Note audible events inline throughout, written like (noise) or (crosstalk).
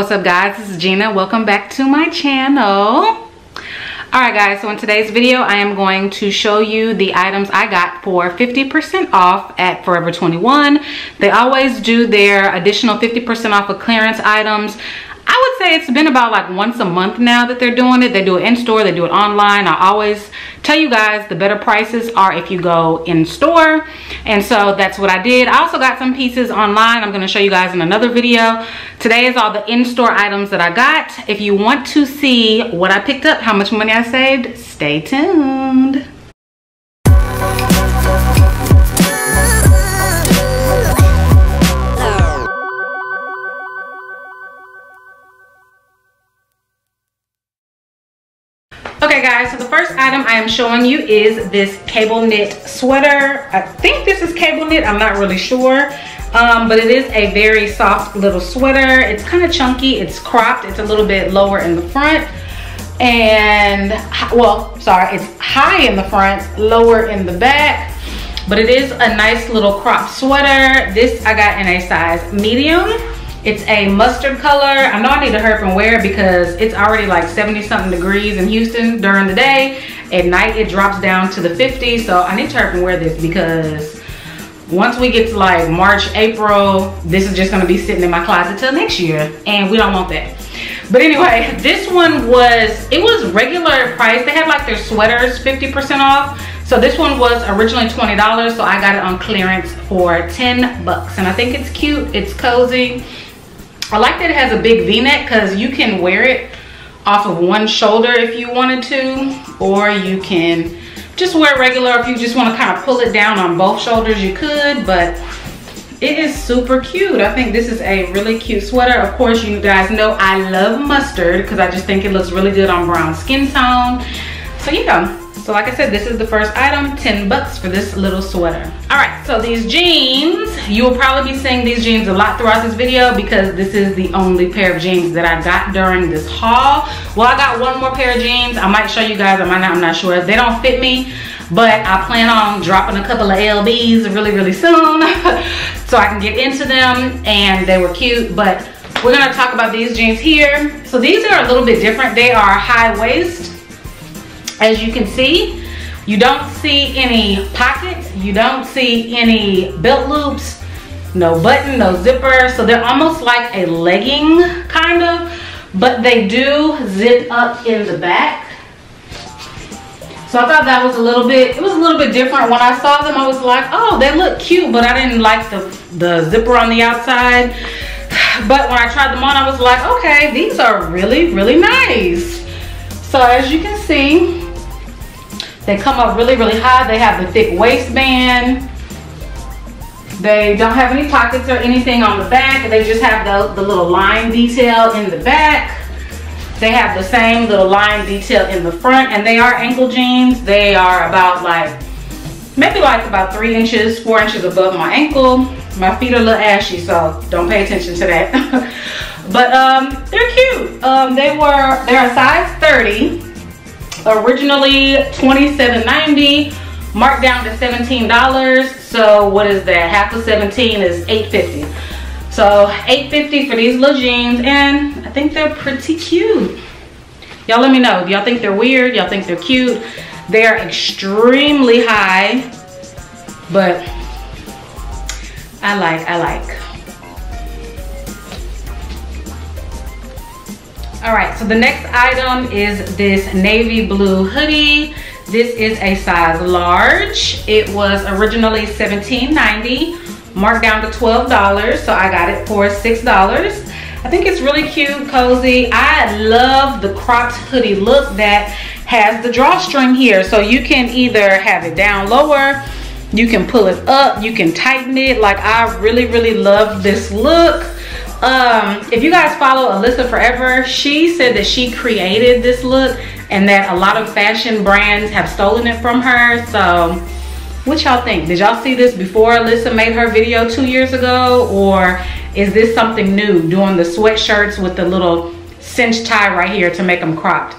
What's up guys, this is Gina. Welcome back to my channel. Alright guys, so in today's video I am going to show you the items I got for 50% off at Forever 21. They always do their additional 50% off of clearance items. I would say it's been about like once a month now that they're doing it. They do it in store, they do it online. I always tell you guys the better prices are if you go in store. And so that's what I did. I also got some pieces online. I'm gonna show you guys in another video. Today is all the in-store items that I got. If you want to see what I picked up, how much money I saved, stay tuned. Am showing you is this cable knit sweater. I think this is cable knit, I'm not really sure. Um, but it is a very soft little sweater. It's kind of chunky, it's cropped, it's a little bit lower in the front. And, well, sorry, it's high in the front, lower in the back. But it is a nice little crop sweater. This I got in a size medium. It's a mustard color. I know I need to hurry and wear because it's already like 70 something degrees in Houston during the day. At night it drops down to the 50s. So I need to hurry and wear this because once we get to like March, April, this is just gonna be sitting in my closet till next year. And we don't want that. But anyway, (laughs) this one was, it was regular price. They had like their sweaters 50% off. So this one was originally $20, so I got it on clearance for 10 bucks. And I think it's cute, it's cozy. I like that it has a big v-neck because you can wear it off of one shoulder if you wanted to, or you can just wear regular if you just want to kind of pull it down on both shoulders you could, but it is super cute. I think this is a really cute sweater. Of course, you guys know I love mustard because I just think it looks really good on brown skin tone. So yeah, so like I said, this is the first item, 10 bucks for this little sweater. All right, so these jeans, you will probably be seeing these jeans a lot throughout this video because this is the only pair of jeans that I got during this haul. Well, I got one more pair of jeans. I might show you guys, I might not, I'm not sure. They don't fit me, but I plan on dropping a couple of LBs really, really soon (laughs) so I can get into them and they were cute, but we're gonna talk about these jeans here. So these are a little bit different. They are high waist as you can see, you don't see any pockets, you don't see any belt loops, no button, no zipper. So they're almost like a legging kind of, but they do zip up in the back. So I thought that was a little bit, it was a little bit different. When I saw them, I was like, oh, they look cute, but I didn't like the, the zipper on the outside. (sighs) But when I tried them on, I was like, okay, these are really, really nice. So as you can see, they come up really, really high. They have the thick waistband. They don't have any pockets or anything on the back. They just have the, the little line detail in the back. They have the same little line detail in the front and they are ankle jeans. They are about like, maybe like about three inches, four inches above my ankle. My feet are a little ashy, so don't pay attention to that. (laughs) but um, they're cute. Um, they were, they're a size 30 originally $27.90 marked down to $17 so what is that? Half of 17 is 8.50 so 8.50 for these little jeans and I think they're pretty cute. Y'all let me know. Y'all think they're weird? Y'all think they're cute? They're extremely high but I like I like All right, so the next item is this navy blue hoodie. This is a size large. It was originally $17.90, marked down to $12, so I got it for $6. I think it's really cute, cozy. I love the cropped hoodie look that has the drawstring here. So you can either have it down lower, you can pull it up, you can tighten it. Like I really, really love this look. Um, if you guys follow Alyssa Forever, she said that she created this look and that a lot of fashion brands have stolen it from her. So what y'all think? Did y'all see this before Alyssa made her video two years ago? Or is this something new, doing the sweatshirts with the little cinch tie right here to make them cropped?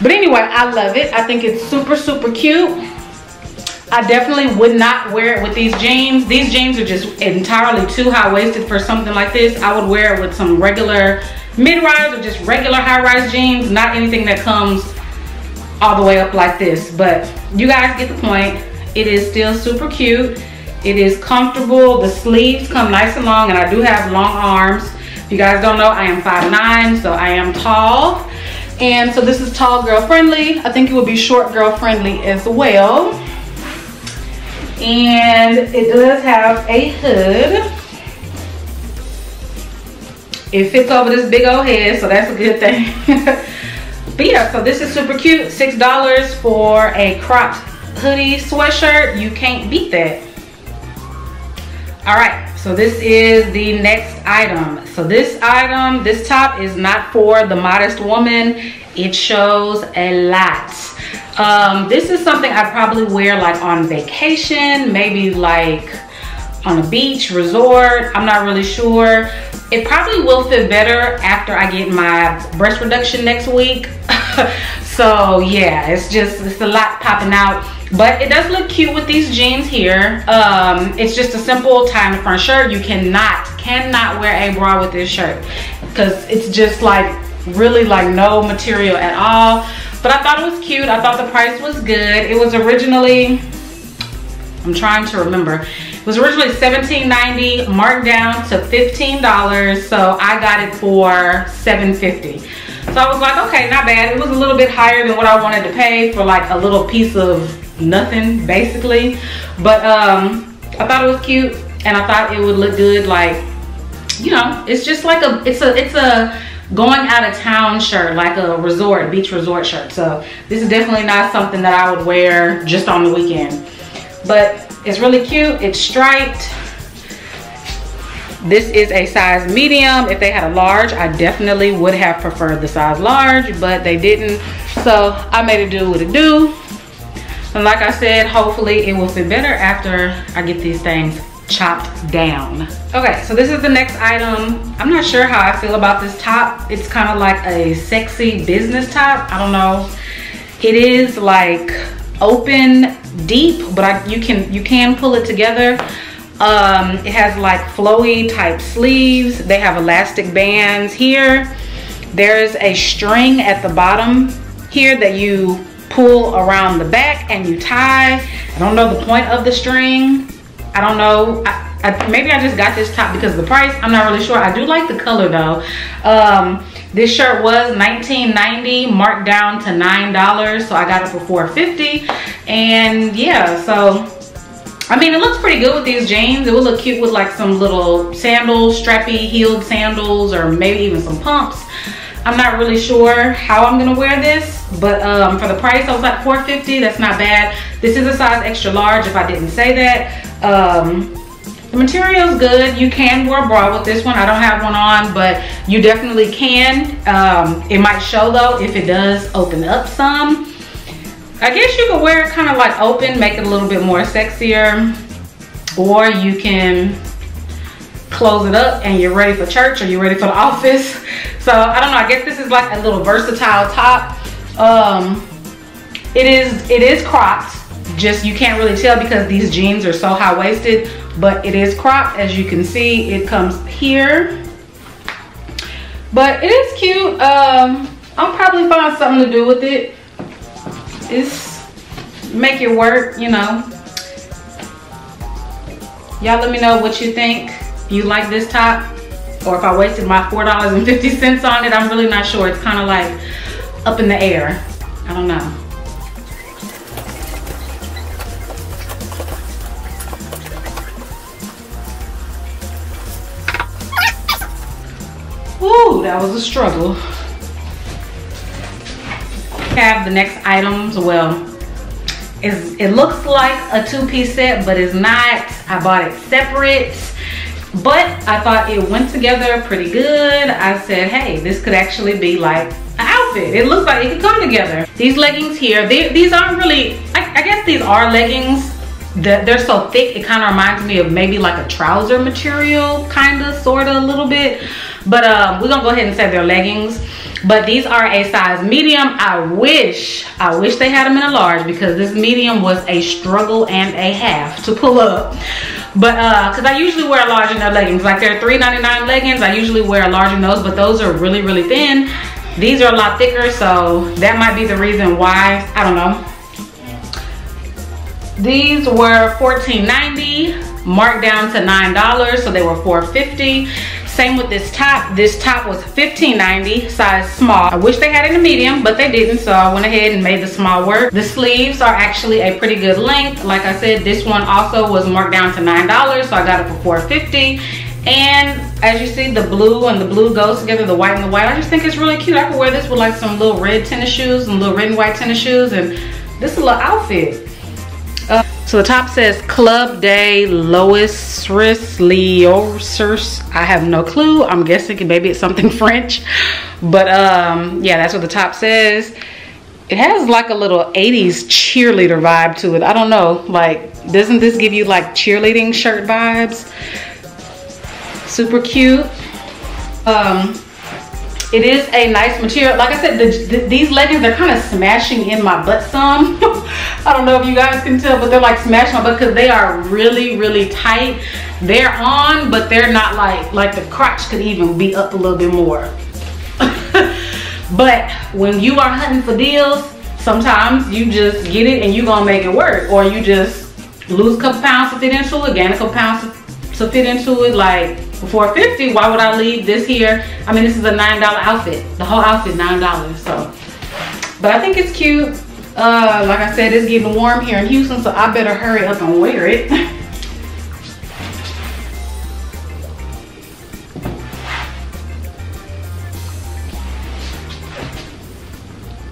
But anyway, I love it. I think it's super, super cute. I definitely would not wear it with these jeans. These jeans are just entirely too high-waisted for something like this. I would wear it with some regular mid-rise or just regular high-rise jeans, not anything that comes all the way up like this. But you guys get the point. It is still super cute. It is comfortable. The sleeves come nice and long and I do have long arms. If you guys don't know, I am 5'9", so I am tall. And so this is tall girl friendly. I think it would be short girl friendly as well. And it does have a hood. It fits over this big old head, so that's a good thing. (laughs) but yeah, so this is super cute. $6 for a cropped hoodie sweatshirt. You can't beat that. All right, so this is the next item. So this item, this top is not for the modest woman. It shows a lot. Um, this is something I probably wear like on vacation, maybe like on a beach, resort, I'm not really sure. It probably will fit better after I get my breast reduction next week. (laughs) so yeah, it's just, it's a lot popping out. But it does look cute with these jeans here. Um, it's just a simple tie in the front shirt. You cannot, cannot wear a bra with this shirt because it's just like really like no material at all. But I thought it was cute. I thought the price was good. It was originally, I'm trying to remember. It was originally $17.90, marked down to $15. So I got it for $7.50. So I was like, okay, not bad. It was a little bit higher than what I wanted to pay for like a little piece of nothing basically but um i thought it was cute and i thought it would look good like you know it's just like a it's a it's a going out of town shirt like a resort beach resort shirt. So this is definitely not something that i would wear just on the weekend. But it's really cute. It's striped. This is a size medium. If they had a large i definitely would have preferred the size large but they didn't. So i made it do what it do. And like I said, hopefully it will fit better after I get these things chopped down. Okay, so this is the next item. I'm not sure how I feel about this top. It's kind of like a sexy business top. I don't know. It is like open deep, but I, you can you can pull it together. Um, it has like flowy type sleeves. They have elastic bands here. There's a string at the bottom here that you pull around the back and you tie. I don't know the point of the string. I don't know. I, I, maybe I just got this top because of the price. I'm not really sure. I do like the color though. Um, this shirt was $19.90, marked down to $9. So I got it for $4.50. And yeah, so I mean, it looks pretty good with these jeans. It would look cute with like some little sandals, strappy heeled sandals, or maybe even some pumps. I'm not really sure how I'm gonna wear this, but um, for the price, I was like 450. That's not bad. This is a size extra large. If I didn't say that, um, the material is good. You can wear a bra with this one. I don't have one on, but you definitely can. Um, it might show though if it does open up some. I guess you could wear it kind of like open, make it a little bit more sexier, or you can close it up and you're ready for church or you're ready for the (laughs) office. So I don't know, I guess this is like a little versatile top. Um, it is, it is cropped, just you can't really tell because these jeans are so high-waisted, but it is cropped. As you can see, it comes here. But it is cute. Um, I'll probably find something to do with it. It's make it work, you know. Y'all let me know what you think if you like this top or if I wasted my $4.50 on it, I'm really not sure. It's kind of like up in the air. I don't know. That was a struggle. Have the next items. Well, it looks like a two-piece set, but it's not. I bought it separate but I thought it went together pretty good. I said, hey, this could actually be like an outfit. It looks like it could come together. These leggings here, they, these aren't really, I, I guess these are leggings. They're so thick, it kind of reminds me of maybe like a trouser material, kind of, sort of, a little bit. But um, we're gonna go ahead and say they're leggings. But these are a size medium. I wish, I wish they had them in a large because this medium was a struggle and a half to pull up. But uh, cause I usually wear a large in their leggings. Like they're $3.99 leggings. I usually wear a large in those, but those are really, really thin. These are a lot thicker, so that might be the reason why. I don't know. These were $14.90, marked down to $9, so they were $4.50. Same with this top. This top was $15.90, size small. I wish they had it in a medium, but they didn't, so I went ahead and made the small work. The sleeves are actually a pretty good length. Like I said, this one also was marked down to $9, so I got it for $4.50. And as you see, the blue and the blue goes together, the white and the white. I just think it's really cute. I could wear this with like some little red tennis shoes and little red and white tennis shoes. And this is a little outfit. So the top says Club de Lois Leosers. I have no clue. I'm guessing maybe it's something (laughs) French. But um, yeah, that's what the top says. It has like a little 80s cheerleader vibe to it. I don't know. Like, doesn't this give you like cheerleading shirt vibes? Super cute. Um, it is a nice material. Like I said, the, the, these leggings are kind of smashing in my butt some. (laughs) I don't know if you guys can tell, but they're like smashing my butt because they are really, really tight. They're on, but they're not like, like the crotch could even be up a little bit more. (laughs) but when you are hunting for deals, sometimes you just get it and you're gonna make it work. Or you just lose a couple pounds to fit into it, gain a couple pounds to fit into it. Like for 50 why would I leave this here? I mean, this is a $9 outfit. The whole outfit, $9, so. But I think it's cute. Uh, like I said, it's getting warm here in Houston, so I better hurry up and wear it. (laughs)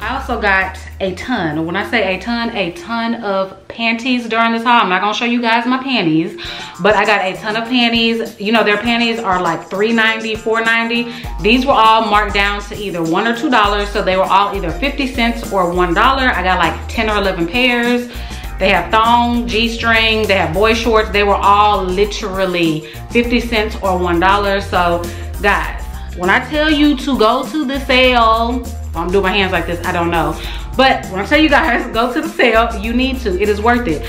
I also got a ton. When I say a ton, a ton of panties during this haul. I'm not gonna show you guys my panties, but I got a ton of panties. You know, their panties are like $3.90, $4.90. These were all marked down to either one or $2, so they were all either 50 cents or $1. I got like 10 or 11 pairs. They have thong, G-string, they have boy shorts. They were all literally 50 cents or $1. So guys, when I tell you to go to the sale, I'm doing my hands like this, I don't know. But when I tell you guys, go to the sale, you need to, it is worth it.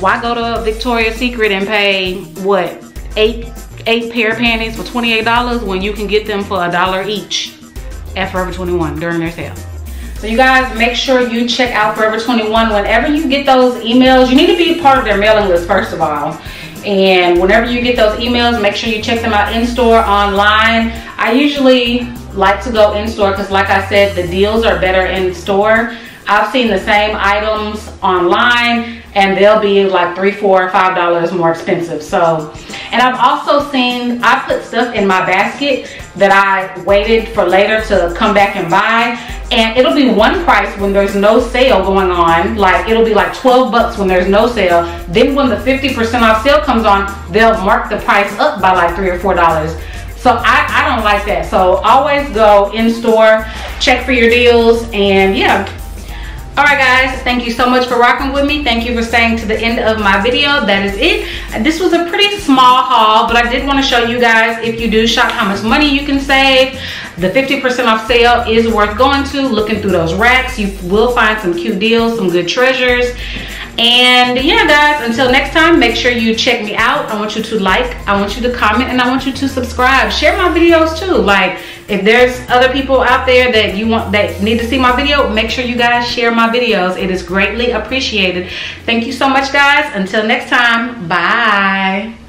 Why go to Victoria's Secret and pay, what, eight, eight pair of panties for $28 when you can get them for a dollar each at Forever 21 during their sale. So you guys make sure you check out Forever 21 whenever you get those emails. You need to be part of their mailing list first of all. And whenever you get those emails, make sure you check them out in store, online. I usually like to go in store because like I said, the deals are better in store. I've seen the same items online and they'll be like three, four, five dollars more expensive. So, and I've also seen, I put stuff in my basket that I waited for later to come back and buy. And it'll be one price when there's no sale going on. Like it'll be like 12 bucks when there's no sale. Then when the 50% off sale comes on, they'll mark the price up by like three or four dollars. So I, I don't like that. So always go in store, check for your deals, and yeah. All right, guys, thank you so much for rocking with me. Thank you for staying to the end of my video. That is it. This was a pretty small haul, but I did want to show you guys, if you do shop, how much money you can save. The 50% off sale is worth going to. Looking through those racks, you will find some cute deals, some good treasures. And yeah, guys, until next time, make sure you check me out. I want you to like, I want you to comment, and I want you to subscribe. Share my videos too. Like, if there's other people out there that you want that need to see my video, make sure you guys share my videos. It is greatly appreciated. Thank you so much, guys. Until next time, bye.